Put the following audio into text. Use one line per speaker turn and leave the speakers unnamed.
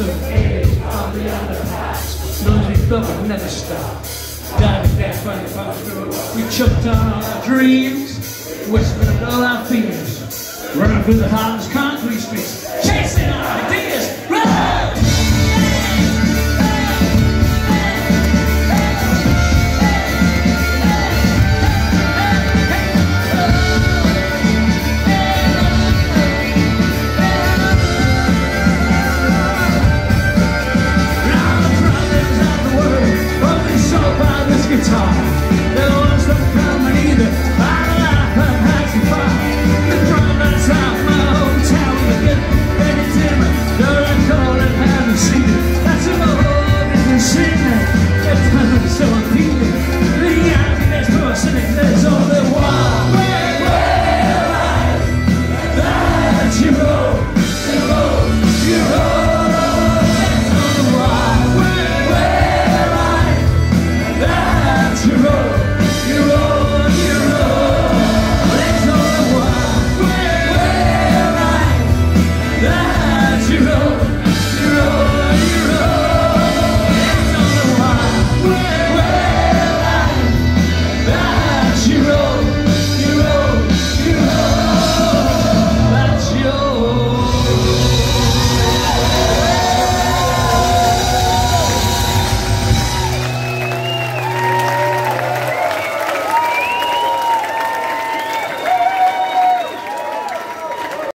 On the other never stop. We choked all our dreams. whispering all our fears. Running through the hardest concrete that